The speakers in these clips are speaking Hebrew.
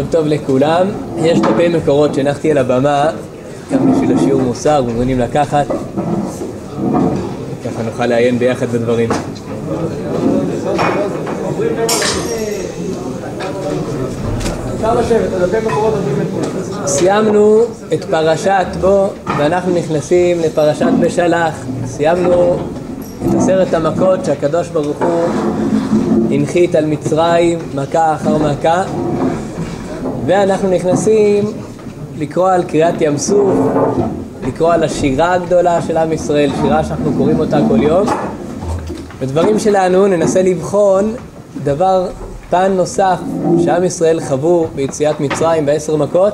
ערב טוב לכולם. יש דפי מקורות שהנחתי על הבמה, גם בשביל השיעור מוסר, מוזמנים לקחת. ככה נוכל לעיין ביחד בדברים. סיימנו את פרשת בו ואנחנו נכנסים לפרשת בשלח. סיימנו את עשרת המכות שהקדוש ברוך הוא הנחית על מצרים מכה אחר מכה ואנחנו נכנסים לקרוא על קריאת ים סוף, לקרוא על השירה הגדולה של עם ישראל, שירה שאנחנו קוראים אותה כל יום. בדברים שלנו ננסה לבחון דבר, פן נוסף שעם ישראל חוו ביציאת מצרים בעשר מכות,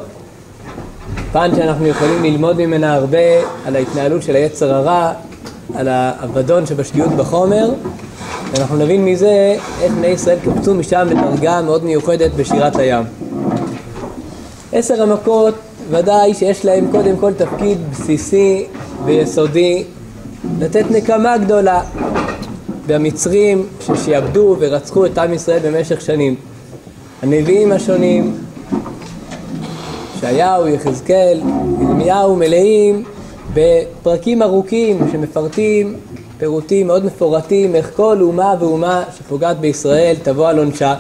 פן שאנחנו יכולים ללמוד ממנה הרבה על ההתנהלות של היצר הרע, על האבדון שבשגיאות בחומר, ואנחנו נבין מזה איך בני ישראל קפצו משם לדרגה מאוד מיוחדת בשירת הים. עשר המכות ודאי שיש להם קודם כל תפקיד בסיסי ויסודי לתת נקמה גדולה במצרים ששיעבדו ורצחו את עם ישראל במשך שנים. הנביאים השונים, ישעיהו, יחזקאל, ירמיהו מלאים בפרקים ארוכים שמפרטים פירוטים מאוד מפורטים איך כל אומה ואומה שפוגעת בישראל תבוא על עונשה.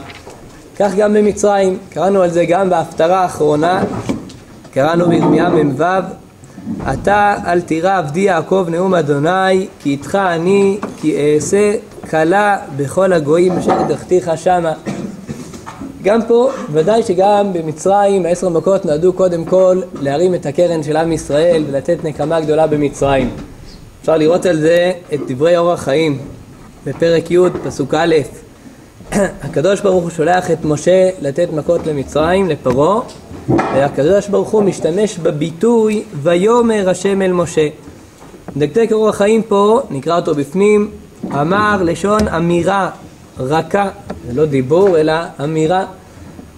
כך גם במצרים, קראנו על זה גם בהפטרה האחרונה, קראנו בירמיה מ"ו אתה אל תירא עבדי יעקב נאום אדוני כי איתך אני כי אעשה כלה בכל הגויים אשר דחתיך שמה גם פה, ודאי שגם במצרים העשר מכות נועדו קודם כל להרים את הקרן של עם ישראל ולתת נקמה גדולה במצרים. אפשר לראות על זה את דברי אור החיים בפרק י' פסוק א' הקדוש ברוך הוא שולח את משה לתת מכות למצרים, לפרעה והקדוש ברוך הוא משתמש בביטוי ויאמר השם אל משה דקדק אור החיים פה, נקרא אותו בפנים, אמר לשון אמירה רכה, זה לא דיבור אלא אמירה.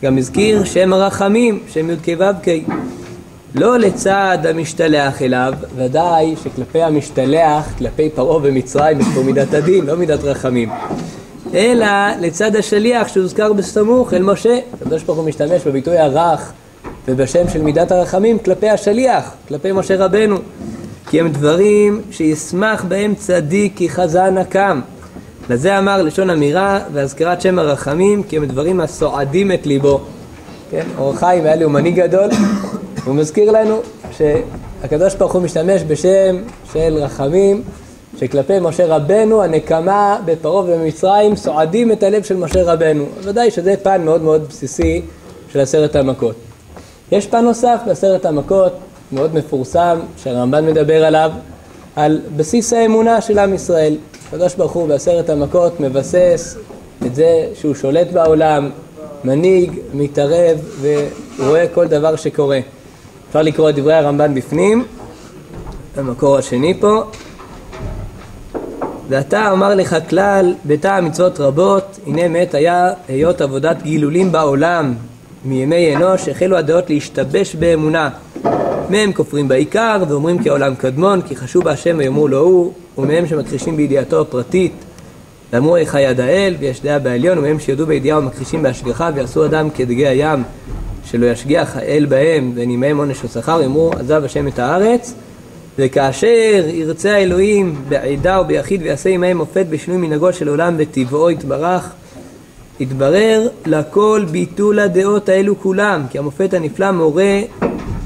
גם הזכיר שם הרחמים, שם י"ק ו"ק לא לצד המשתלח אליו, ודאי שכלפי המשתלח, כלפי פרעה במצרים יש פה מידת הדין, לא מידת רחמים אלא לצד השליח שהוזכר בסמוך אל משה, הקדוש ברוך הוא משתמש בביטוי הרך ובשם של מידת הרחמים כלפי השליח, כלפי משה רבנו כי הם דברים שישמח בהם צדיק כי חזן הקם. לזה אמר לשון אמירה והזכרת שם הרחמים כי הם דברים הסועדים את ליבו. כן, אור חיים היה לאומני גדול הוא מזכיר לנו שהקדוש ברוך הוא משתמש בשם של רחמים שכלפי משה רבנו הנקמה בפרעה ובמצרים סועדים את הלב של משה רבנו. ודאי שזה פן מאוד מאוד בסיסי של עשרת המכות. יש פן נוסף בעשרת המכות, מאוד מפורסם, שהרמב"ן מדבר עליו, על בסיס האמונה של עם ישראל. הקדוש ברוך הוא בעשרת המכות מבסס את זה שהוא שולט בעולם, מנהיג, מתערב ורואה כל דבר שקורה. אפשר לקרוא את דברי הרמב"ן בפנים, המקור השני פה. ואתה אמר לך כלל בטעם מצוות רבות, הנה מת היה היות עבודת גילולים בעולם מימי אנוש, החלו הדעות להשתבש באמונה. מהם כופרים בעיקר ואומרים כי העולם קדמון, כי חשוב בהשם ויאמרו לו הוא, ומהם שמכחישים בידיעתו הפרטית, ואמרו איכה יד האל ויש דעה בעליון, ומהם שיודעו בידיעה ומכחישים בהשגחה ויעשו אדם כדגי הים שלא ישגיח האל בהם ואין עמהם עונש או שכר, יאמרו עזב השם את הארץ וכאשר ירצה האלוהים בעדה וביחיד ויעשה עמהם מופת בשינוי מנהגו של עולם בטבעו יתברך יתברר לכל ביטול הדעות האלו כולם כי המופת הנפלא מורה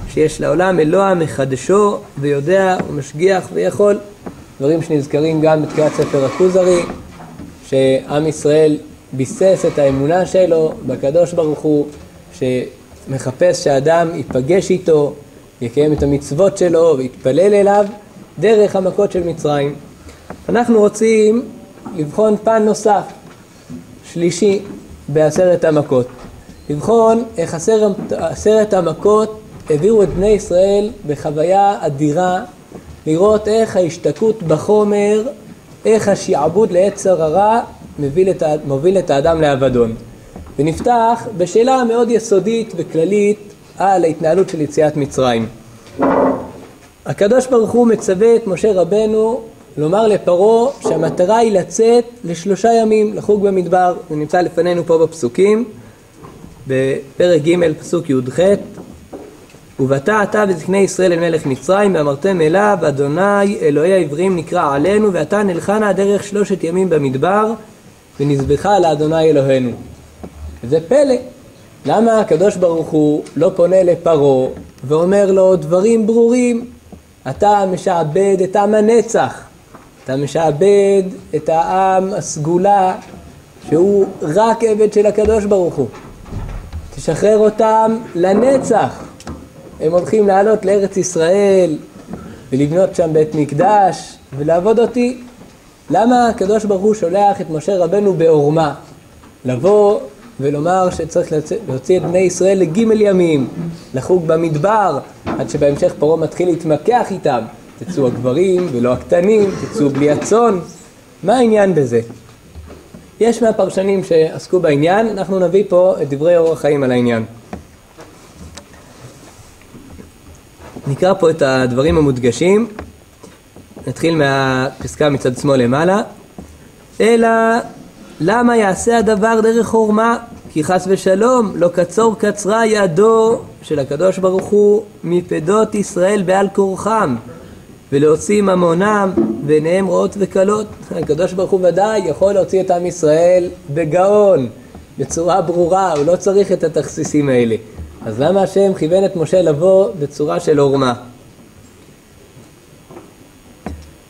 שיש לעולם אלוה מחדשו ויודע ומשגיח ויכול. דברים שנזכרים גם בתקרת ספר הכוזרי שעם ישראל ביסס את האמונה שלו בקדוש ברוך הוא שמחפש שאדם ייפגש איתו יקיים את המצוות שלו ויתפלל אליו דרך המכות של מצרים. אנחנו רוצים לבחון פן נוסף, שלישי, בעשרת המכות. לבחון איך עשרת, עשרת המכות העבירו את בני ישראל בחוויה אדירה, לראות איך ההשתקעות בחומר, איך השעבוד ליצר הרע מוביל את, מוביל את האדם לאבדון. ונפתח בשאלה מאוד יסודית וכללית על ההתנהלות של יציאת מצרים. הקדוש ברוך הוא מצווה את משה רבנו לומר לפרעה שהמטרה היא לצאת לשלושה ימים לחוג במדבר, זה נמצא לפנינו פה בפסוקים. בפרק ג' פסוק י"ח ובאת אתה וזקני ישראל אל מלך מצרים ואמרתם אליו אדוני אלוהי העברים נקרא עלינו ואתה נלחנה דרך שלושת ימים במדבר ונזבחה לאדוני אלוהינו. וזה פלא, למה הקדוש ברוך הוא לא פונה לפרעה ואומר לו דברים ברורים אתה משעבד את עם הנצח, אתה משעבד את העם הסגולה שהוא רק עבד של הקדוש ברוך הוא. תשחרר אותם לנצח. הם הולכים לעלות לארץ ישראל ולבנות שם בית מקדש ולעבוד אותי. למה הקדוש ברוך הוא שולח את משה רבנו בעורמה? לבוא ולומר שצריך להוציא את בני ישראל לגימל ימים, לחוג במדבר, עד שבהמשך פרעה מתחיל להתמקח איתם. תצאו הגברים ולא הקטנים, תצאו בלי הצאן. מה העניין בזה? יש מהפרשנים שעסקו בעניין, אנחנו נביא פה את דברי אורח חיים על העניין. נקרא פה את הדברים המודגשים, נתחיל מהפסקה מצד שמאל למעלה. אלא למה יעשה הדבר דרך חורמה? כי חס ושלום לא קצור קצרה ידו של הקדוש ברוך הוא מפדות ישראל בעל כורחם ולהוציא ממונם ועיניהם רואות וקלות. הקדוש ברוך הוא ודאי יכול להוציא את עם ישראל בגאון, בצורה ברורה, הוא לא צריך את התכסיסים האלה. אז למה השם כיוון את משה לבוא בצורה של עורמה?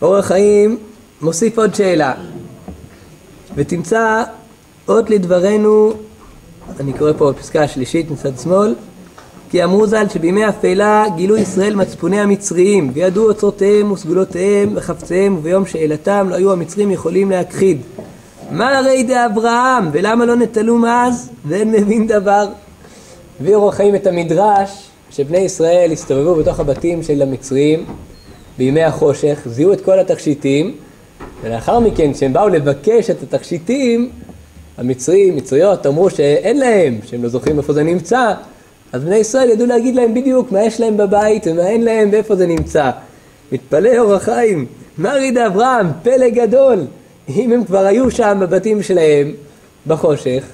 אורח חיים מוסיף עוד שאלה, ותמצא אות לדברנו, אני קורא פה בפסקה השלישית מצד שמאל, כי אמרו ז"ל שבימי אפלה גילו ישראל מצפוני המצריים וידעו אוצרותיהם וסגולותיהם וחפציהם וביום שאלתם לא היו המצרים יכולים להכחיד. מה הרי דאברהם ולמה לא נטלום אז ואין מבין דבר. הביאו חיים את המדרש שבני ישראל הסתובבו בתוך הבתים של המצרים בימי החושך, זיהו את כל התכשיטים ולאחר מכן כשהם באו לבקש את התכשיטים המצרים, מצריות, אמרו שאין להם, שהם לא זוכרים איפה זה נמצא אז בני ישראל ידעו להגיד להם בדיוק מה יש להם בבית ומה אין להם ואיפה זה נמצא. מתפלא אור החיים, מה ריד אברהם, פלא גדול. אם הם כבר היו שם בבתים שלהם בחושך,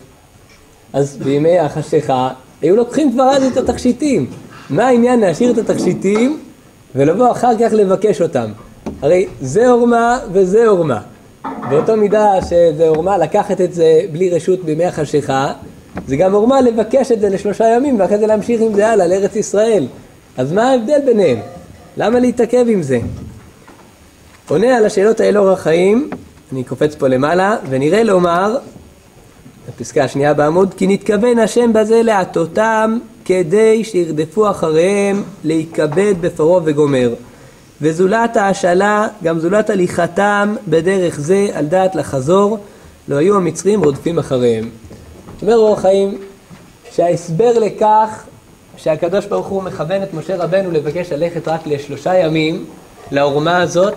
אז בימי החשיכה היו לוקחים כבר אז את התכשיטים. מה העניין להשאיר את התכשיטים ולבוא אחר כך לבקש אותם? הרי זה עורמה וזה עורמה. באותו מידה שזה עורמה לקחת את זה בלי רשות בימי החשיכה, זה גם עורמה לבקש את זה לשלושה ימים ואחרי זה להמשיך עם זה הלאה לארץ ישראל. אז מה ההבדל ביניהם? למה להתעכב עם זה? עונה על השאלות האלה אורח חיים, אני קופץ פה למעלה, ונראה לומר, בפסקה השנייה בעמוד, כי נתכוון השם בזה להטותם כדי שירדפו אחריהם להיכבד בפרעה וגומר. וזולת ההשאלה, גם זולת הליכתם בדרך זה על דעת לחזור, לא היו המצרים רודפים אחריהם. אומר אורח חיים שההסבר לכך שהקדוש ברוך הוא מכוון את משה רבנו לבקש ללכת רק לשלושה ימים לעורמה הזאת,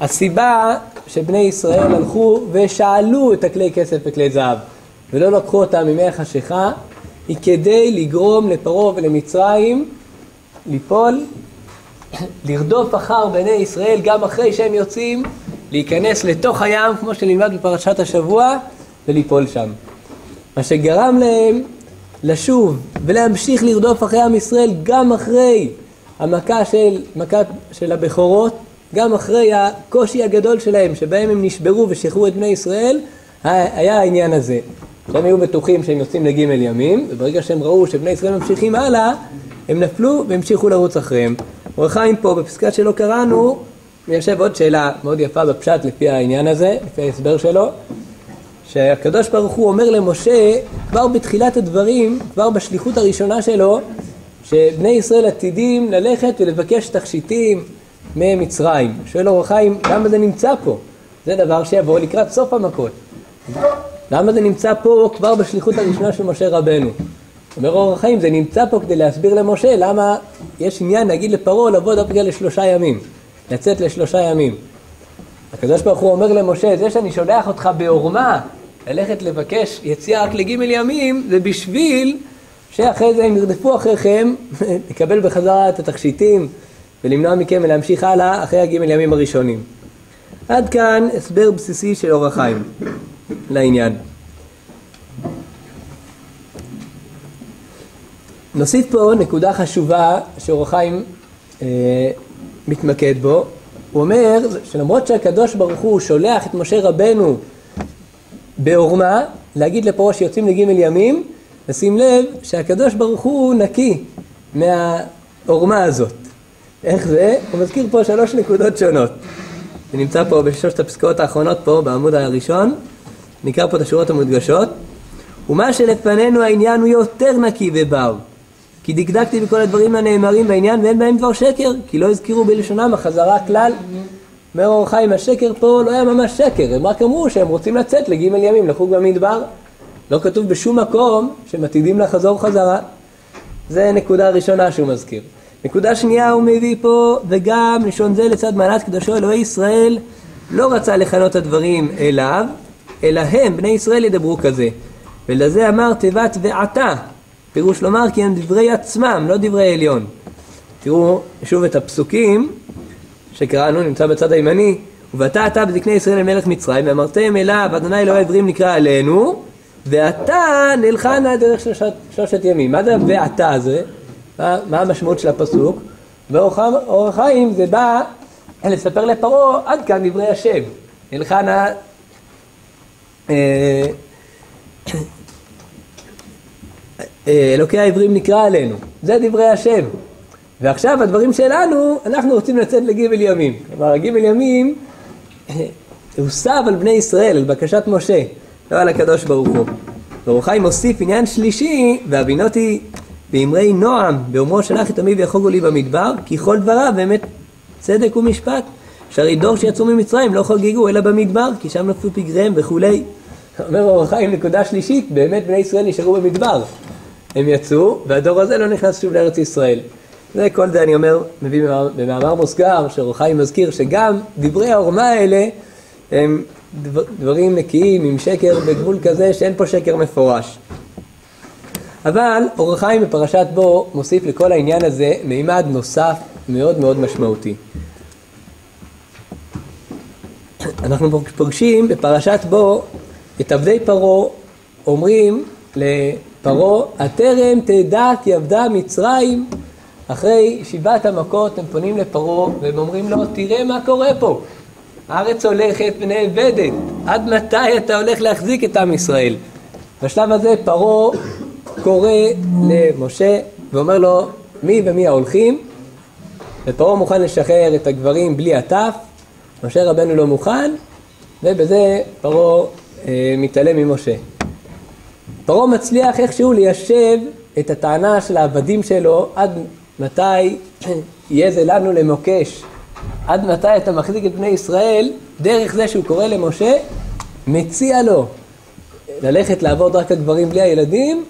הסיבה שבני ישראל הלכו ושאלו את הכלי כסף וכלי זהב ולא לקחו אותם מימי החשיכה היא כדי לגרום לפרעה ולמצרים ליפול, לרדוף אחר בני ישראל גם אחרי שהם יוצאים, להיכנס לתוך הים כמו שנלמד בפרשת השבוע וליפול שם. מה שגרם להם לשוב ולהמשיך לרדוף אחרי עם ישראל גם אחרי המכה של, מכת, של הבכורות, גם אחרי הקושי הגדול שלהם שבהם הם נשברו ושחררו את בני ישראל, היה העניין הזה. שהם היו בטוחים שהם יוצאים לגימל ימים, וברגע שהם ראו שבני ישראל ממשיכים הלאה, הם נפלו והמשיכו לרוץ אחריהם. אור חיים פה בפסקה שלא קראנו, מיישב עוד שאלה מאוד יפה בפשט לפי העניין הזה, לפי ההסבר שלו. שהקדוש ברוך הוא אומר למשה כבר בתחילת הדברים, כבר בשליחות הראשונה שלו, שבני ישראל עתידים ללכת ולבקש תכשיטים ממצרים. שואל אור החיים, למה זה נמצא פה? זה דבר שיבוא לקראת סוף המכות. למה זה נמצא פה כבר בשליחות הראשונה של משה רבנו? אומר אור החיים, זה נמצא פה כדי להסביר למשה למה יש עניין להגיד לפרעה לבוא דווקא לשלושה ימים, לצאת לשלושה ימים. הקדוש ברוך הוא אומר למשה, זה שאני שולח אותך בעורמה ללכת לבקש יציאה רק לגימל ימים, זה בשביל שאחרי זה הם ירדפו אחריכם, לקבל בחזרה את התכשיטים ולמנוע מכם ולהמשיך הלאה אחרי הגימל ימים הראשונים. עד כאן הסבר בסיסי של אור החיים לעניין. נוסיף פה נקודה חשובה שאור החיים אה, מתמקד בו. הוא אומר שלמרות שהקדוש ברוך הוא שולח את משה רבנו בעורמה, להגיד לפרעה שיוצאים לגימל ימים, לשים לב שהקדוש ברוך הוא נקי מהעורמה הזאת. איך זה? הוא מזכיר פה שלוש נקודות שונות. זה נמצא פה בשלושת הפסקאות האחרונות פה בעמוד הראשון, נקרא פה את השורות המודגשות. ומה שלפנינו העניין הוא יותר נקי ובר. כי דקדקתי בכל הדברים הנאמרים בעניין ואין בהם דבר שקר, כי לא הזכירו בלשונם החזרה כלל. אומר אור חיים, השקר פה לא היה ממש שקר, הם רק אמרו שהם רוצים לצאת לגימל ימים, לחוג במדבר. לא כתוב בשום מקום שהם עתידים לחזור חזרה. זה נקודה ראשונה שהוא מזכיר. נקודה שנייה הוא מביא פה, וגם לשון זה לצד מעלת קדושו אלוהי ישראל, לא רצה לכנות הדברים אליו, אלא הם, בני ישראל, ידברו כזה. ולזה אמר תיבת ועתה, פירוש לומר כי הם דברי עצמם, לא דברי עליון. תראו שוב את הפסוקים שקראנו, נמצא בצד הימני, ובאת אתה בזקני ישראל למלך מצרים, ואמרתם אליו, אדוני אלוהי עברים נקרא עלינו, ואתה נלחנה דרך שלושת, שלושת ימים. מה זה ואתה הזה? מה, מה המשמעות של הפסוק? באור החיים זה בא לספר לפרעה עד כאן דברי השם. נלחנה אה, אה, אלוקי העברים נקרא עלינו, זה דברי השם. ועכשיו הדברים שלנו, אנחנו רוצים לצאת לגימל ימים. כלומר, הגימל ימים הוסב על בני ישראל, על בקשת משה, לא על הקדוש ברוך הוא. ברוך חיים מוסיף עניין שלישי, והבינותי באמרי נועם, באומרו שלח את עמי ויחוגו לי במדבר, כי כל דבריו באמת צדק ומשפט. שהרי דור שיצאו ממצרים לא חוגגו אלא במדבר, כי שם נפלו פגריהם וכולי. אומר אור החיים נקודה שלישית, באמת בני ישראל נשארו במדבר. הם יצאו, והדור הזה לא נכנס שוב לארץ ישראל. זה כל זה אני אומר, מביא במאמר מוסגר, החיים מזכיר שגם דברי העורמה האלה הם דברים נקיים עם שקר בגבול כזה שאין פה שקר מפורש. אבל אור החיים בפרשת בו מוסיף לכל העניין הזה מימד נוסף מאוד מאוד משמעותי. אנחנו פוגשים בפרשת בו את עבדי פרעה אומרים לפרעה, הטרם תדע כי עבדה מצרים. אחרי שבעת המכות הם פונים לפרעה והם אומרים לו, תראה מה קורה פה. הארץ הולכת ונאבדת, עד מתי אתה הולך להחזיק את עם ישראל? בשלב הזה פרעה קורא למשה ואומר לו, מי ומי ההולכים? ופרעה מוכן לשחרר את הגברים בלי הטף, משה רבנו לא מוכן, ובזה פרעה אה, מתעלם ממשה. פרעה מצליח איכשהו ליישב את הטענה של העבדים שלו עד מתי יהיה זה לנו למוקש, עד מתי אתה מחזיק את בני ישראל, דרך זה שהוא קורא למשה, מציע לו ללכת לעבוד רק הגברים בלי הילדים,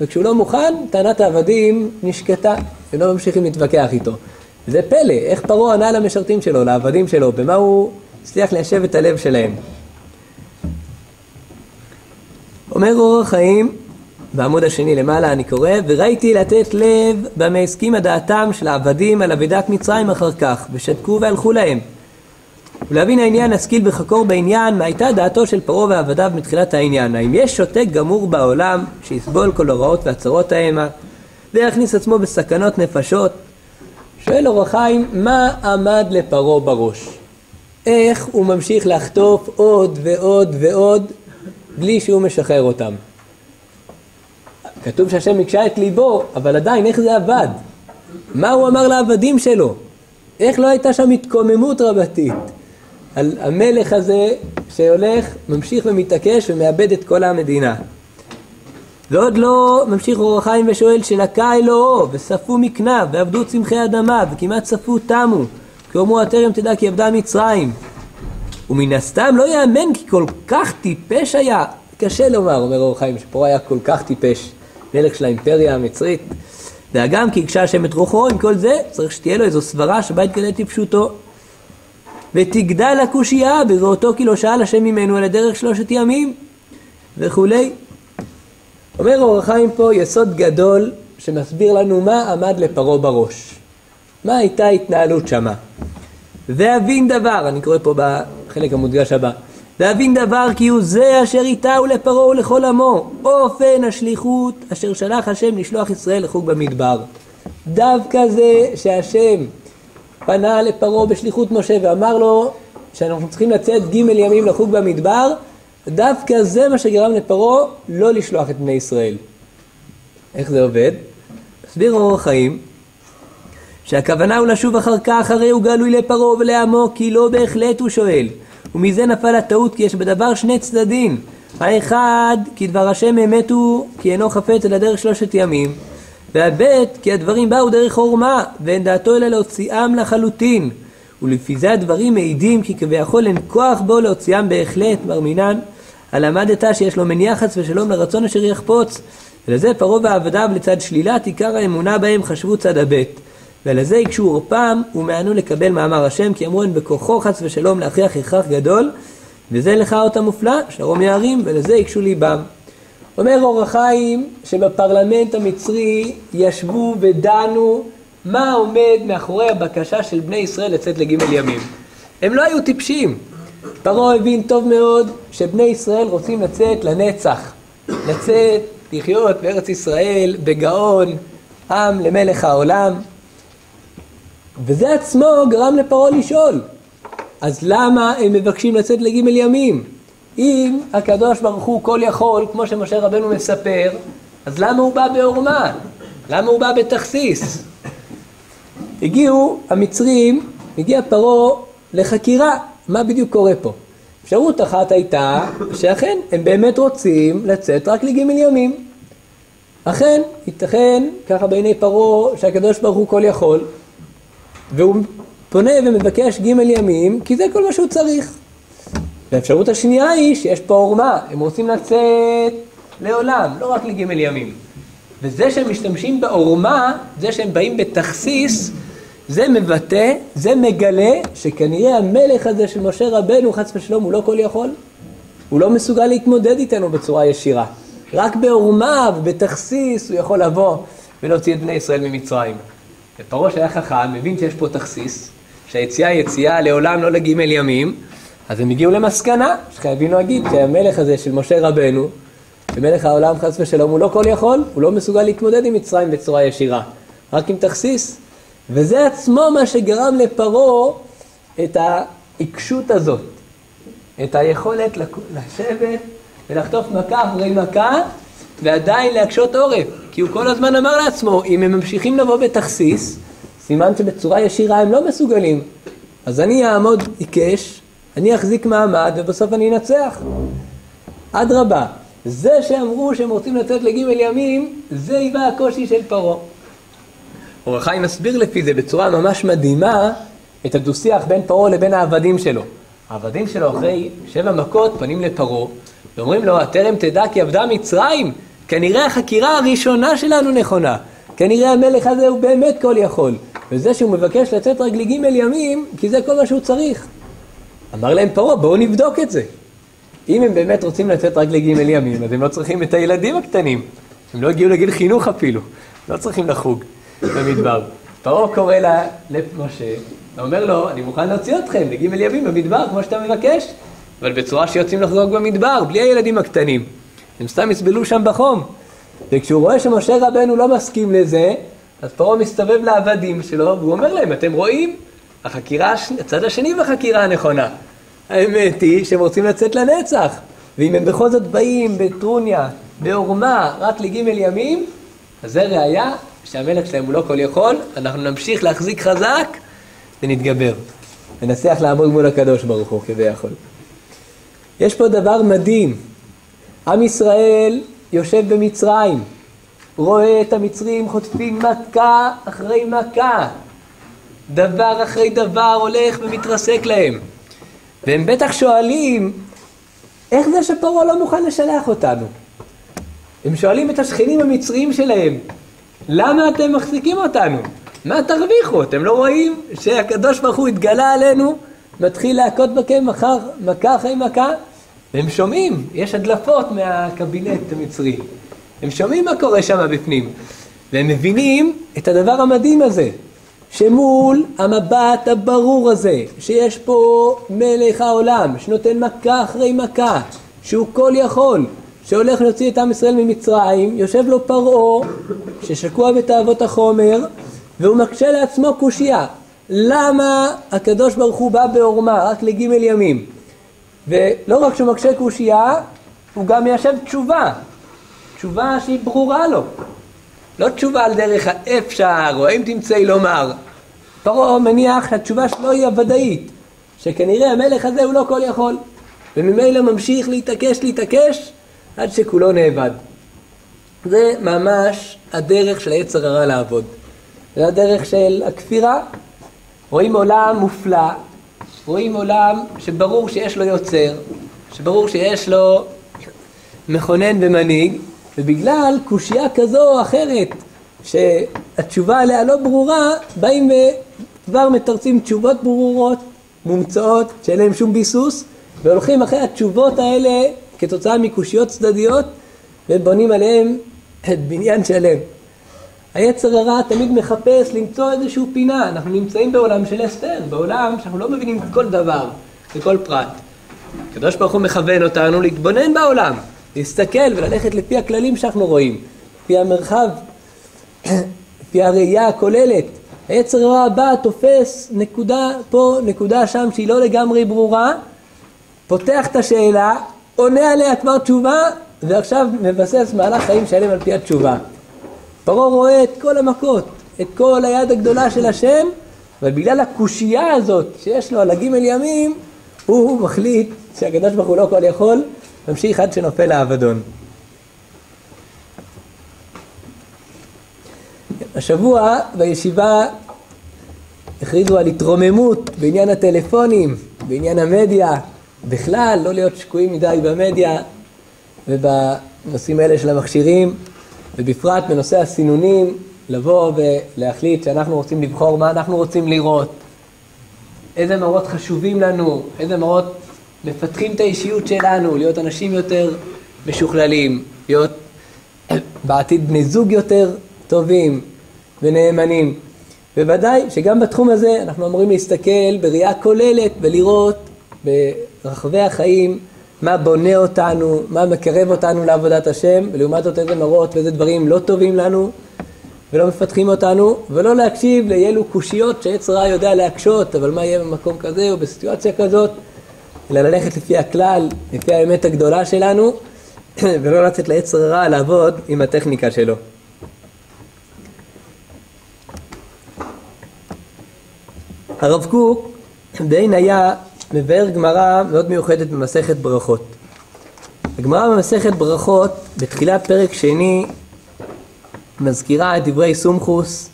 וכשהוא לא מוכן, טענת העבדים נשקטה, הם לא ממשיכים להתווכח איתו. זה פלא, איך פרעה ענה למשרתים שלו, לעבדים שלו, במה הוא הצליח ליישב את הלב שלהם. אומר אור החיים, בעמוד השני למעלה אני קורא, וראיתי לתת לב במה הסכימה דעתם של העבדים על אבידת מצרים אחר כך, ושתקו והלכו להם. ולהבין העניין נשכיל בחקור בעניין מה הייתה דעתו של פרעה ועבדיו מתחילת העניין. האם יש שותק גמור בעולם שיסבול כל הוראות והצהרות ההמה ויכניס עצמו בסכנות נפשות? שואל אור החיים, מה עמד לפרעה בראש? איך הוא ממשיך לחטוף עוד ועוד ועוד בלי שהוא משחרר אותם? כתוב שהשם הקשה את ליבו, אבל עדיין איך זה עבד? מה הוא אמר לעבדים שלו? איך לא הייתה שם התקוממות רבתית על המלך הזה שהולך, ממשיך ומתעקש ומאבד את כל המדינה. ועוד לא ממשיך אור החיים ושואל שלקה אלוהו ושפו מקנה ועבדו צמחי אדמה וכמעט שפו תמו כי אמרו הטרם תדע כי עבדה מצרים ומן הסתם לא יאמן כי כל כך טיפש היה. קשה לומר אומר אור החיים שפרעה היה כל כך טיפש. מלך של האימפריה המצרית. והגם כי הקשה השם את רוחו עם כל זה צריך שתהיה לו איזו סברה שבה יתגלה טיפשותו. ותגדל הקושייה בראותו כי לא שאל השם ממנו על הדרך שלושת ימים וכולי. אומר אור החיים פה יסוד גדול שמסביר לנו מה עמד לפרעה בראש. מה הייתה ההתנהלות שמה. והבין דבר, אני קורא פה בחלק המודגש הבא, להבין דבר כי הוא זה אשר איתה ולפרעה ולכל עמו, אופן השליחות אשר שלח השם לשלוח ישראל לחוג במדבר. דווקא זה שהשם פנה לפרעה בשליחות משה ואמר לו שאנחנו צריכים לצאת ג' ימים לחוג במדבר, דווקא זה מה שגרם לפרעה לא לשלוח את בני ישראל. איך זה עובד? מסביר אורח חיים שהכוונה הוא לשוב אחר כך, הרי הוא גלוי לפרעה ולעמו, כי לא בהחלט הוא שואל. ומזה נפל הטעות, כי יש בדבר שני צדדים. האחד, כי דבר השם אמת הוא, כי אינו חפץ אלא דרך שלושת ימים. והבית, כי הדברים באו דרך עורמה, ואין דעתו אלא להוציאם לחלוטין. ולפי זה הדברים מעידים כי כביכול אין כוח בו להוציאם בהחלט, מרמינן. הלמדת שיש לו מניע חס ושלום לרצון אשר יחפוץ. ולזה פרעה ועבדיו לצד שלילת עיקר האמונה בהם חשבו צד הבית. ולזה יקשו עורפם ומענו לקבל מאמר השם כי אמרו אין בכוחו חס ושלום להכריח הכרח גדול וזה לך אות המופלא שרום יערים ולזה יקשו ליבם. אומר אור החיים שבפרלמנט המצרי ישבו ודנו מה עומד מאחורי הבקשה של בני ישראל לצאת לגימל ימים. הם לא היו טיפשים. פרעה הבין טוב מאוד שבני ישראל רוצים לצאת לנצח. לצאת, לחיות בארץ ישראל, בגאון, עם למלך העולם. וזה עצמו גרם לפרעה לשאול, אז למה הם מבקשים לצאת לגימל ימים? אם הקדוש ברוך הוא כל יכול, כמו שמשה רבנו מספר, אז למה הוא בא בעורמה? למה הוא בא בתכסיס? הגיעו המצרים, הגיע פרעה לחקירה, מה בדיוק קורה פה? אפשרות אחת הייתה שאכן הם באמת רוצים לצאת רק לגימל ימים. אכן, ייתכן, ככה בעיני פרעה, שהקדוש ברוך הוא כל יכול, והוא פונה ומבקש ג' ימים, כי זה כל מה שהוא צריך. והאפשרות השנייה היא שיש פה עורמה, הם רוצים לצאת לעולם, לא רק לג' ימים. וזה שהם משתמשים בעורמה, זה שהם באים בתכסיס, זה מבטא, זה מגלה שכנראה המלך הזה של משה רבנו, חס ושלום, הוא לא כל יכול. הוא לא מסוגל להתמודד איתנו בצורה ישירה. רק בעורמה ובתכסיס הוא יכול לבוא ולהוציא את בני ישראל ממצרים. ופרעה שהיה חכם, מבין שיש פה תכסיס, שהיציאה היא יציאה לעולם לא לגימל ימים, אז הם הגיעו למסקנה שחייבים להגיד שהמלך הזה של משה רבנו, ומלך העולם חס ושלום, הוא לא כל יכול, הוא לא מסוגל להתמודד עם מצרים בצורה ישירה, רק עם תכסיס. וזה עצמו מה שגרם לפרעה את העיקשות הזאת, את היכולת לשבת ולחטוף מכה אחרי מכה ועדיין להקשות עורף. כי הוא כל הזמן אמר לעצמו, אם הם ממשיכים לבוא בתכסיס, סימן שבצורה ישירה הם לא מסוגלים. אז אני אעמוד עיקש, אני אחזיק מעמד ובסוף אני אנצח. אדרבה, זה שאמרו שהם רוצים לצאת לגימל ימים, זה היווה הקושי של פרעה. אור החיים מסביר לפי זה בצורה ממש מדהימה את הדו-שיח בין פרעה לבין העבדים שלו. העבדים שלו אחרי שבע מכות פנים לפרעה ואומרים לו, הטרם תדע כי עבדה מצרים, כנראה החקירה הראשונה שלנו נכונה. כנראה המלך הזה הוא באמת כל יכול. וזה שהוא מבקש לצאת רק לגימל ימים, כי זה כל מה שהוא צריך. אמר להם פרעה, בואו נבדוק את זה. אם הם באמת רוצים לצאת רק לגימל ימים, אז הם לא צריכים את הילדים הקטנים. הם לא הגיעו לגיל חינוך אפילו. לא צריכים לחוג במדבר. פרעה קורא לה, למשה, ואומר לו, אני מוכן להוציא אתכם לגימל ימים במדבר, כמו שאתה מבקש, אבל בצורה שיוצאים לחגוג במדבר, בלי הילדים הקטנים. הם סתם יסבלו שם בחום. וכשהוא רואה שמשה רבנו לא מסכים לזה, אז פרעה מסתובב לעבדים שלו, והוא אומר להם, אתם רואים? החקירה, הצד השני בחקירה הנכונה. האמת היא שהם רוצים לצאת לנצח. ואם הם בכל זאת באים בטרוניה, בעורמה, רק לגימל ימים, אז זה ראיה שהמלך שלהם הוא לא כל יכול, אנחנו נמשיך להחזיק חזק ונתגבר. ננסח לעמוד מול הקדוש ברוך הוא כביכול. יש פה דבר מדהים. עם ישראל יושב במצרים, רואה את המצרים חוטפים מכה אחרי מכה, דבר אחרי דבר הולך ומתרסק להם. והם בטח שואלים, איך זה שפרעה לא מוכן לשלח אותנו? הם שואלים את השכנים המצריים שלהם, למה אתם מחזיקים אותנו? מה תרוויחו? אתם לא רואים שהקדוש ברוך הוא התגלה עלינו, מתחיל להכות בכם מחר, מכה אחרי מכה? והם שומעים, יש הדלפות מהקבינט המצרי. הם שומעים מה קורה שם בפנים. והם מבינים את הדבר המדהים הזה, שמול המבט הברור הזה, שיש פה מלך העולם, שנותן מכה אחרי מכה, שהוא כל יכול, שהולך להוציא את עם ישראל ממצרים, יושב לו פרעה, ששקוע בתאוות החומר, והוא מקשה לעצמו קושייה. למה הקדוש ברוך הוא בא בעורמה רק לגימל ימים? ולא רק שהוא מקשה קושייה, הוא גם מיישב תשובה. תשובה שהיא ברורה לו. לא תשובה על דרך האפשר, או האם תמצאי לומר. פרעה מניח שהתשובה שלו היא הוודאית, שכנראה המלך הזה הוא לא כל יכול, וממילא ממשיך להתעקש להתעקש עד שכולו נאבד. זה ממש הדרך של היצר הרע לעבוד. זה הדרך של הכפירה. רואים עולם מופלא, רואים עולם שברור שיש לו יוצר, שברור שיש לו מכונן ומנהיג, ובגלל קושייה כזו או אחרת, שהתשובה עליה לא ברורה, באים וכבר מתרצים תשובות ברורות, מומצאות, שאין להן שום ביסוס, והולכים אחרי התשובות האלה כתוצאה מקושיות צדדיות, ובונים עליהם את בניין שלם. היצר הרע תמיד מחפש למצוא איזושהי פינה, אנחנו נמצאים בעולם של אסתר, בעולם שאנחנו לא מבינים כל דבר וכל פרט. הקדוש ברוך הוא מכוון אותנו להתבונן בעולם, להסתכל וללכת לפי הכללים שאנחנו רואים, לפי המרחב, לפי הראייה הכוללת. היצר הרע הבא תופס נקודה פה, נקודה שם שהיא לא לגמרי ברורה, פותח את השאלה, עונה עליה כבר תשובה, ועכשיו מבסס מהלך חיים שלם על פי התשובה. פרעה רואה את כל המכות, את כל היד הגדולה של השם, אבל בגלל הקושייה הזאת שיש לו על הגימל ימים, הוא מחליט שהקדוש ברוך הוא לא כל יכול, ממשיך עד שנופל האבדון. השבוע בישיבה הכריזו על התרוממות בעניין הטלפונים, בעניין המדיה, בכלל לא להיות שקועים מדי במדיה ובנושאים האלה של המכשירים. ובפרט בנושא הסינונים, לבוא ולהחליט שאנחנו רוצים לבחור מה אנחנו רוצים לראות, איזה מראות חשובים לנו, איזה מראות מפתחים את האישיות שלנו, להיות אנשים יותר משוכללים, להיות בעתיד בני זוג יותר טובים ונאמנים. בוודאי שגם בתחום הזה אנחנו אמורים להסתכל בראייה כוללת ולראות ברחבי החיים מה בונה אותנו, מה מקרב אותנו לעבודת השם, ולעומת זאת איזה מראות ואיזה דברים לא טובים לנו ולא מפתחים אותנו, ולא להקשיב לאילו קושיות שעץ רע יודע להקשות, אבל מה יהיה במקום כזה או בסיטואציה כזאת, אלא ללכת לפי הכלל, לפי האמת הגדולה שלנו, ולא לצאת לעץ רע לעבוד עם הטכניקה שלו. הרב קוק בעין היה מבאר גמרא מאוד מיוחדת במסכת ברכות. הגמרא במסכת ברכות, בתחילת פרק שני, מזכירה את דברי סומכוס.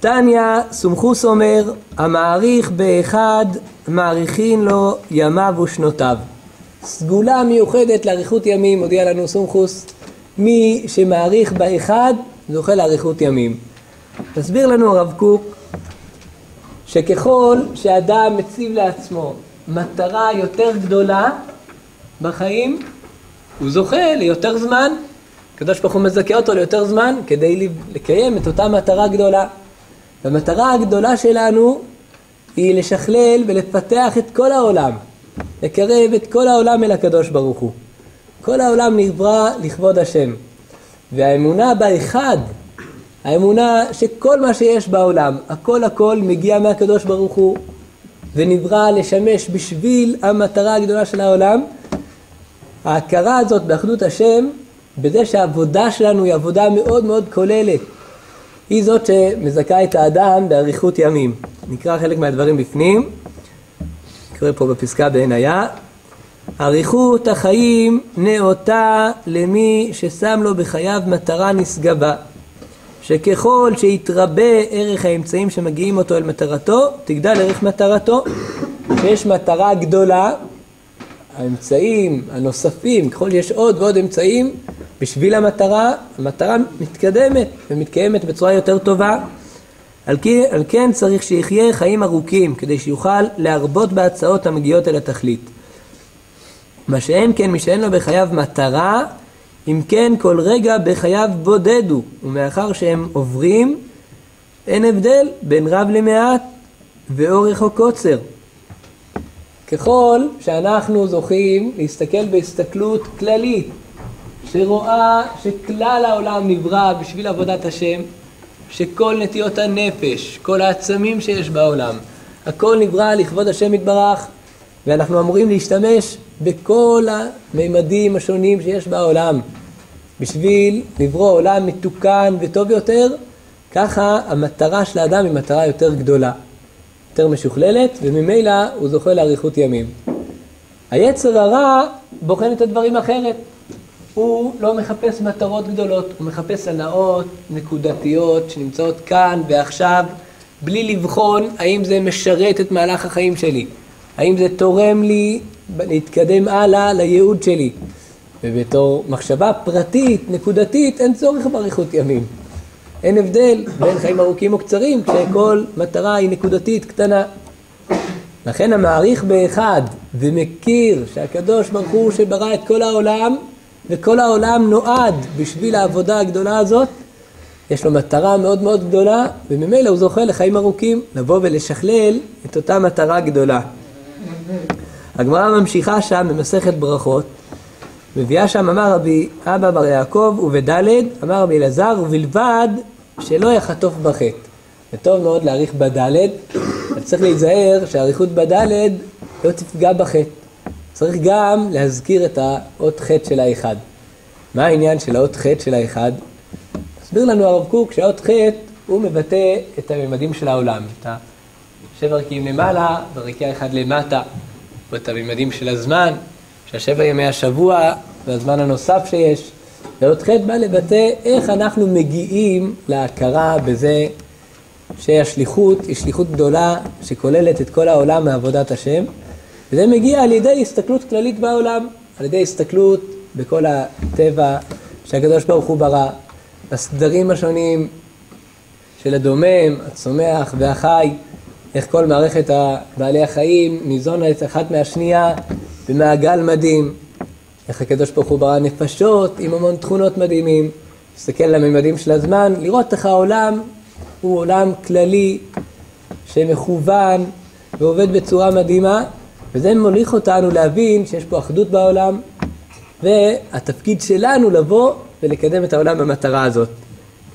תניא, סומכוס אומר, המעריך באחד, מעריכין לו ימיו ושנותיו. סגולה מיוחדת לאריכות ימים, מודיע לנו סומכוס, מי שמעריך באחד, זוכה לאריכות ימים. תסביר לנו הרב קוק שככל שאדם מציב לעצמו מטרה יותר גדולה בחיים, הוא זוכה ליותר זמן. הקדוש ברוך הוא מזכה אותו ליותר זמן כדי לקיים את אותה מטרה גדולה. והמטרה הגדולה שלנו היא לשכלל ולפתח את כל העולם, לקרב את כל העולם אל הקדוש ברוך הוא. כל העולם נברא לכבוד השם. והאמונה באחד האמונה שכל מה שיש בעולם, הכל הכל מגיע מהקדוש ברוך הוא ונברא לשמש בשביל המטרה הגדולה של העולם. ההכרה הזאת באחדות השם, בזה שהעבודה שלנו היא עבודה מאוד מאוד כוללת, היא זאת שמזכה את האדם באריכות ימים. נקרא חלק מהדברים בפנים, נקרא פה בפסקה בעין היה. אריכות החיים נאותה למי ששם לו בחייו מטרה נשגבה. שככל שיתרבה ערך האמצעים שמגיעים אותו אל מטרתו, תגדל ערך מטרתו. כשיש מטרה גדולה, האמצעים הנוספים, ככל שיש עוד ועוד אמצעים בשביל המטרה, המטרה מתקדמת ומתקיימת בצורה יותר טובה. על כן, על כן צריך שיחיה חיים ארוכים, כדי שיוכל להרבות בהצעות המגיעות אל התכלית. מה שאין כן, מי שאין לו בחייו מטרה, אם כן כל רגע בחייו בודד הוא, ומאחר שהם עוברים, אין הבדל בין רב למעט ואורך או קוצר. ככל שאנחנו זוכים להסתכל בהסתכלות כללית, שרואה שכלל העולם נברא בשביל עבודת השם, שכל נטיות הנפש, כל העצמים שיש בעולם, הכל נברא לכבוד השם יתברך, ואנחנו אמורים להשתמש בכל המימדים השונים שיש בעולם בשביל לברוא עולם מתוקן וטוב יותר, ככה המטרה של האדם היא מטרה יותר גדולה, יותר משוכללת, וממילא הוא זוכה לאריכות ימים. היצר הרע בוחן את הדברים אחרת. הוא לא מחפש מטרות גדולות, הוא מחפש הנאות נקודתיות שנמצאות כאן ועכשיו, בלי לבחון האם זה משרת את מהלך החיים שלי, האם זה תורם לי להתקדם הלאה לייעוד שלי. ובתור מחשבה פרטית, נקודתית, אין צורך באריכות ימים. אין הבדל בין חיים ארוכים או קצרים, כשכל מטרה היא נקודתית קטנה. לכן המעריך באחד ומכיר שהקדוש ברוך הוא שברא את כל העולם וכל העולם נועד בשביל העבודה הגדולה הזאת, יש לו מטרה מאוד מאוד גדולה וממילא הוא זוכה לחיים ארוכים לבוא ולשכלל את אותה מטרה גדולה. הגמרא ממשיכה שם במסכת ברכות מביאה שם אמר רבי אבא בר יעקב ובדלת אמר רבי אלעזר ובלבד שלא יחטוף בחטא. זה טוב מאוד להאריך בדלת, אבל צריך להיזהר שהאריכות בדלת לא תפגע בחטא. צריך גם להזכיר את האות חטא של האחד. מה העניין של האות חטא של האחד? הסביר לנו הרב קוק שהאות חטא הוא מבטא את הממדים של העולם, את השבע רקיעים למעלה ורקיע אחד למטה, ואת הממדים של הזמן, שהשבע ימי השבוע והזמן הנוסף שיש. ואות חטא בא לבטא איך אנחנו מגיעים להכרה בזה שהשליחות היא שליחות גדולה שכוללת את כל העולם מעבודת השם. וזה מגיע על ידי הסתכלות כללית בעולם, על ידי הסתכלות בכל הטבע שהקדוש ברוך הוא ברא, בסדרים השונים של הדומם, הצומח והחי, איך כל מערכת בעלי החיים ניזונה את אחת מהשנייה במעגל מדהים, איך הקדוש ברוך הוא ברא נפשות עם המון תכונות מדהימים, להסתכל על הממדים של הזמן, לראות איך העולם הוא עולם כללי שמכוון ועובד בצורה מדהימה, וזה מוליך אותנו להבין שיש פה אחדות בעולם, והתפקיד שלנו לבוא ולקדם את העולם במטרה הזאת.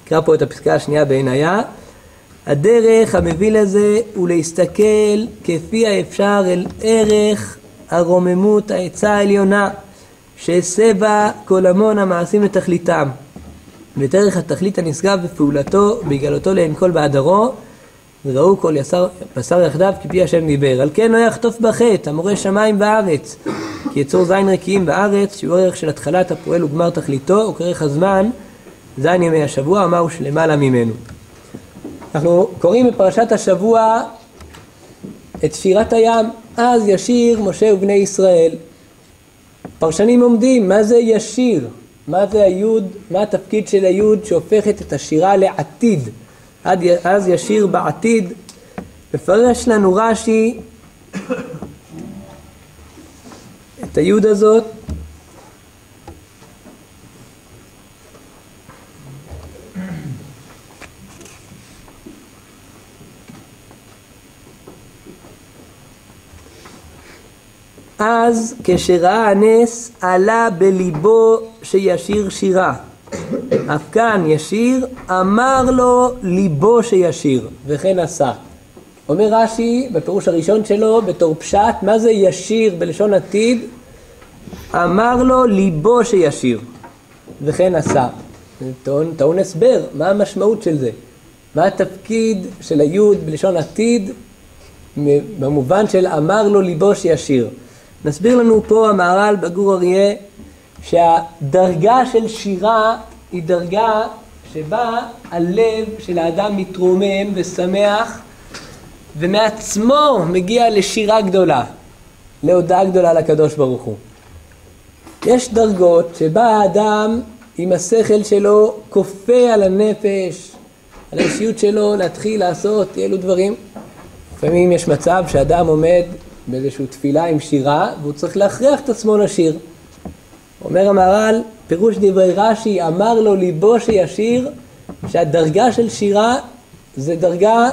נקרא פה את הפסקה השנייה בעינייה. הדרך המביא לזה הוא להסתכל כפי האפשר אל ערך הרוממות העצה העליונה שהסבה כל המון המעשים לתכליתם ואת ערך התכלית הנשגב בפעולתו בהגלותו לעין כל בהדרו וראו כל יסר, בשר יחדיו כפי השם דיבר. על כן לא יחטוף בחטא, המורה שמיים וארץ. כי יצור זין רקיעים בארץ, שהוא ערך של התחלת הפועל וגמר תכליתו, וכרך הזמן, זין ימי השבוע, אמרו שלמעלה ממנו. אנחנו קוראים בפרשת השבוע את שירת הים, אז ישיר משה ובני ישראל. פרשנים עומדים, מה זה ישיר? מה זה היוד? מה התפקיד של היוד שהופכת את השירה לעתיד? עד, אז ישיר בעתיד. מפרש לנו רש"י את היוד הזאת אז כשראה הנס עלה בליבו שישיר שירה. אף כאן ישיר, אמר לו ליבו שישיר, וכן עשה. אומר רש"י בפירוש הראשון שלו בתור פשט, מה זה ישיר בלשון עתיד? אמר לו ליבו שישיר, וכן עשה. טעון, טעון הסבר, מה המשמעות של זה? מה התפקיד של היוד בלשון עתיד במובן של אמר לו ליבו שישיר? נסביר לנו פה המהר"ל בגור אריה שהדרגה של שירה היא דרגה שבה הלב של האדם מתרומם ושמח ומעצמו מגיע לשירה גדולה, להודעה גדולה לקדוש ברוך הוא. יש דרגות שבה האדם עם השכל שלו כופה על הנפש, על האישיות שלו להתחיל לעשות אלו דברים. לפעמים יש מצב שאדם עומד באיזושהי תפילה עם שירה, והוא צריך להכריח את עצמו לשיר. אומר המהר"ל, פירוש דברי רש"י, אמר לו ליבו שישיר, שהדרגה של שירה זה דרגה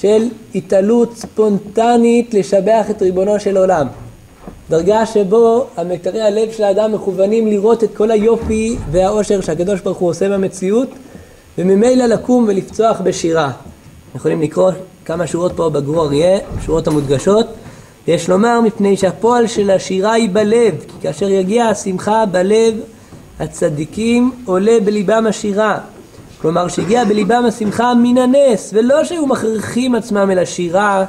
של התעלות ספונטנית לשבח את ריבונו של עולם. דרגה שבו המקטרי הלב של האדם מכוונים לראות את כל היופי והאושר שהקדוש ברוך הוא עושה במציאות וממילא לקום ולפצוח בשירה. יכולים לקרוא כמה שורות פה בגרו אריה, שורות המודגשות. יש לומר מפני שהפועל של השירה היא בלב, כי כאשר יגיע השמחה בלב הצדיקים עולה בליבם השירה. כלומר שהגיע בליבם השמחה מן הנס, ולא שהיו מכריחים עצמם אל השירה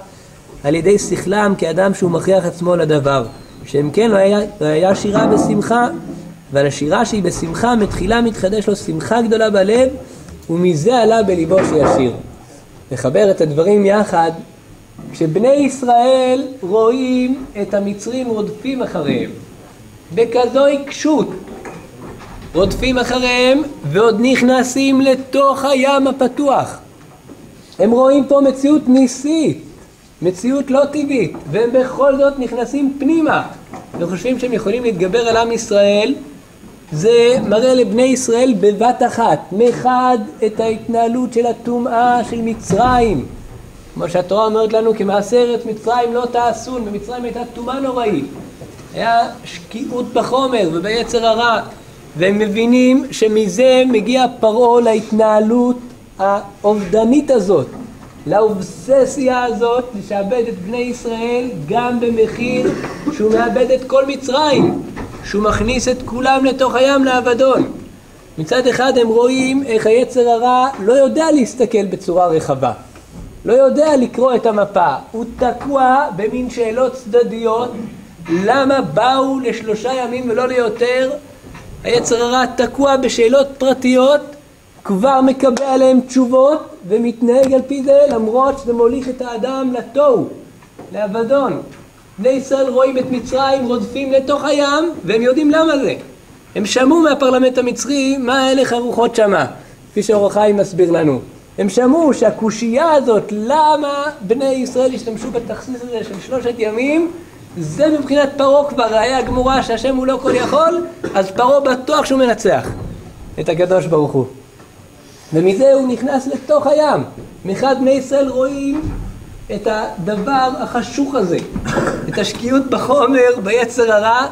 על ידי שכלם כאדם שהוא מכריח עצמו לדבר. שאם כן לא היה, לא היה שירה בשמחה, אבל השירה שהיא בשמחה מתחילה מתחדש לו שמחה גדולה בלב ומזה עלה בליבו שישיר. לחבר את הדברים יחד, כשבני ישראל רואים את המצרים רודפים אחריהם. בכזו עיקשות, רודפים אחריהם ועוד נכנסים לתוך הים הפתוח. הם רואים פה מציאות ניסית, מציאות לא טבעית, והם בכל זאת נכנסים פנימה. וחושבים שהם יכולים להתגבר על עם ישראל. זה מראה לבני ישראל בבת אחת, מחד את ההתנהלות של הטומאה של מצרים כמו שהתורה אומרת לנו כמעשה ארץ מצרים לא תעשון, במצרים הייתה טומאה נוראית. היה שקיעות בחומר וביצר הרע והם מבינים שמזה מגיע פרעה להתנהלות האובדנית הזאת. לאובססיה הזאת לשעבד את בני ישראל גם במחיר שהוא מאבד את כל מצרים שהוא מכניס את כולם לתוך הים לאבדון. מצד אחד הם רואים איך היצר הרע לא יודע להסתכל בצורה רחבה לא יודע לקרוא את המפה הוא תקוע במין שאלות צדדיות למה באו לשלושה ימים ולא ליותר היצר הרע תקוע בשאלות פרטיות כבר מקבל עליהם תשובות ומתנהג על פי זה למרות שזה מוליך את האדם לתוהו, לאבדון. בני ישראל רואים את מצרים רודפים לתוך הים והם יודעים למה זה. הם שמעו מהפרלמנט המצרי מה הלך הרוחות שמה, כפי שאור החיים מסביר לנו. הם שמעו שהקושייה הזאת למה בני ישראל השתמשו בתכסיס הזה של שלושת ימים זה מבחינת פרעה כבר ראיה גמורה שהשם הוא לא כל יכול אז פרעה בטוח שהוא מנצח את הקדוש ברוך הוא ומזה הוא נכנס לתוך הים. מחד בני ישראל רואים את הדבר החשוך הזה, את השקיעות בחומר, ביצר הרע,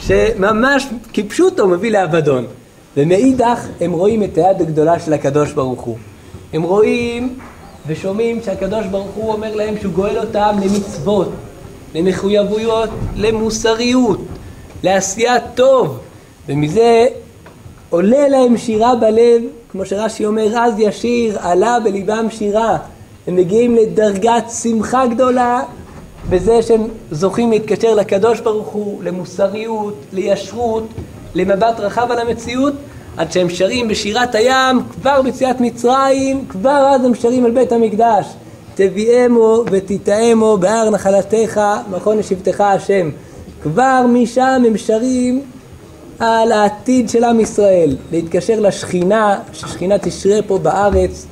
שממש כפשוטו מביא לאבדון. ומאידך הם רואים את היד הגדולה של הקדוש ברוך הוא. הם רואים ושומעים שהקדוש ברוך הוא אומר להם שהוא גואל אותם למצוות, למחויבויות, למוסריות, לעשיית טוב, ומזה עולה להם שירה בלב כמו שרש"י אומר, אז ישיר, עלה בליבם שירה. הם מגיעים לדרגת שמחה גדולה בזה שהם זוכים להתקשר לקדוש ברוך הוא, למוסריות, לישרות, למבט רחב על המציאות, עד שהם שרים בשירת הים, כבר ביציאת מצרים, כבר אז הם שרים על בית המקדש. תביאמו ותטעמו בהר נחלתך, מכון לשבטך השם. כבר משם הם שרים על העתיד של עם ישראל, להתקשר לשכינה, ששכינה תשרה פה בארץ,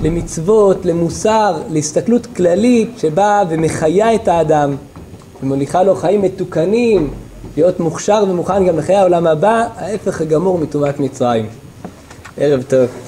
למצוות, למוסר, להסתכלות כללית שבאה ומחיה את האדם ומוליכה לו חיים מתוקנים, להיות מוכשר ומוכן גם לחיי העולם הבא, ההפך הגמור מטומאת מצרים. ערב טוב.